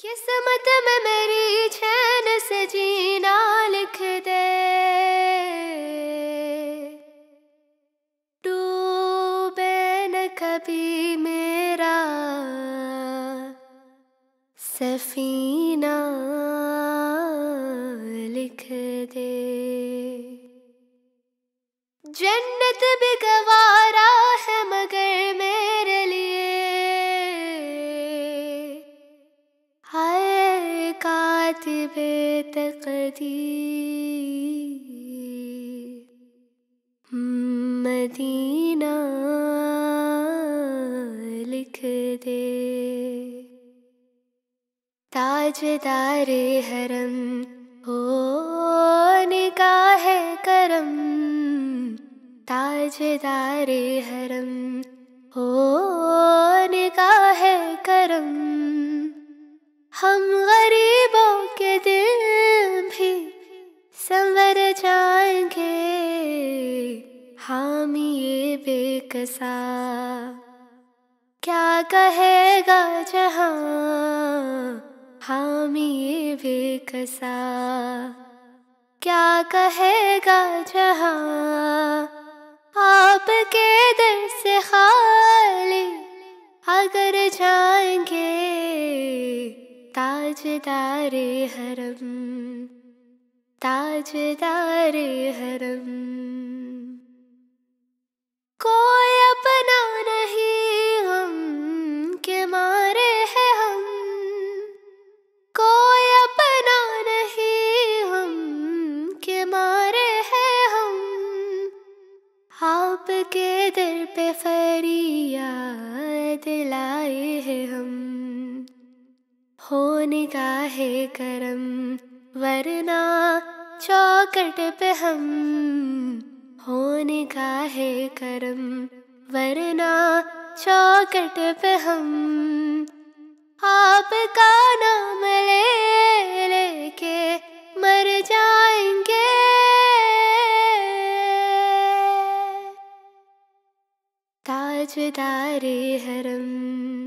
किस्मत में मेरी चैन से जीना लिख दे। डूबे न कभी मेरा सफीना लिख दे। जन्नत भी गवारा है मगर मेरे कातिबे तकदी मदीना लिख दे ताजदारे हरम हो निगाह करम ताजदारे हरम हो निगाह करम हम गरीबों के दिल भी संवर जाएँगे। हामी ये बेकसा। क्या कहेगा जहाँ हामी ये बेकसा। क्या कहेगा जहाँ आपके दिल से खाली अगर जाएँगे। ताजदारे हरम ताजदारे हरम। कोई अपना नहीं हम के मारे हैं हम। कोई अपना नहीं हम के मारे हैं हम। आपके दिल पे फरियाद लाए हैं हम। हो निगाहे करम, वरना चौकट पे हम हो निगाहे करम, वरना चौकट पे हम आपका नाम ले लेके मर जाएँगे। ताजदारे हरम।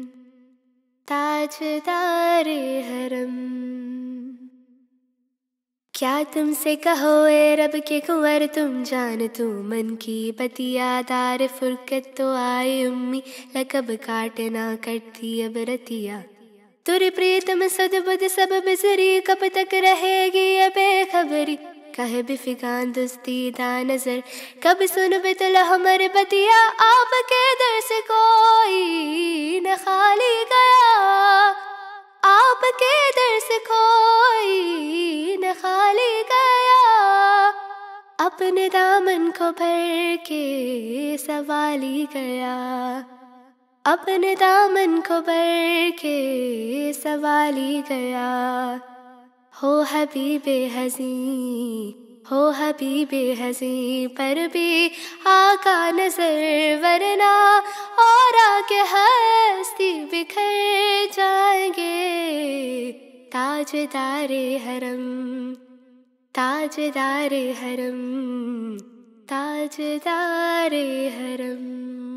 ताजदारे हरम। क्या तुमसे कहो ए रब के कुंवर, तुम जान तू मन की बतिया दार फुरकत तो आए उम्मी, लकब काटना कटती अब रतिया। तुरी प्रीतम सद बुद सब बिजरी कब तक रहेगी ये बेखबरी कहे बिफिगान दुस्ती दा नज़र। कब सुन बितल हमर बतिया, आपके दर से कोई न खाली गया। आपके दर से कोई न खाली गया। अपने दामन को भर के सवाली गया। अपने दामन को भर के सवाली गया। हो हबीबे हसी हो हबीबे हसी पर भी आका नज़र वरना और आगे हस्ती बिखर जाएँगे। ताजदारे हरम ताजदारे हरम ताजदारे हरम।